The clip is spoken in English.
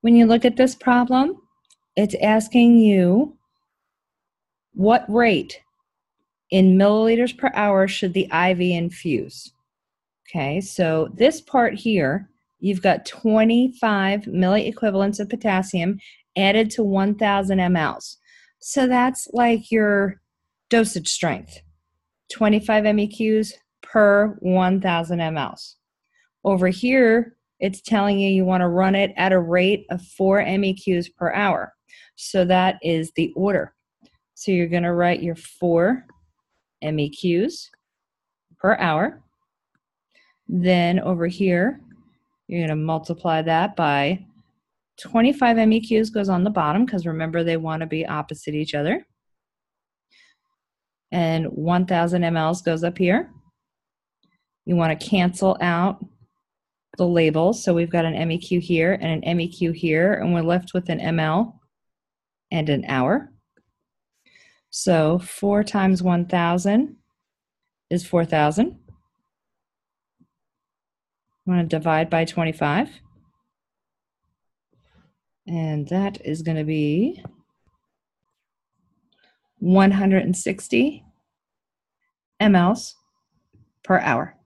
When you look at this problem, it's asking you what rate in milliliters per hour should the IV infuse? Okay, so this part here, you've got 25 milliequivalents of potassium added to 1,000 mLs. So that's like your dosage strength 25 MEQs per 1,000 mLs. Over here, it's telling you you want to run it at a rate of 4 MEQs per hour. So that is the order. So you're going to write your 4 MEQs per hour. Then over here, you're going to multiply that by 25 MEQs goes on the bottom because remember they want to be opposite each other. And 1000 mLs goes up here. You want to cancel out the labels. So we've got an MEQ here and an MEQ here, and we're left with an ML and an hour. So 4 times 1,000 is 4,000. I'm going to divide by 25. And that is going to be 160 mLs per hour.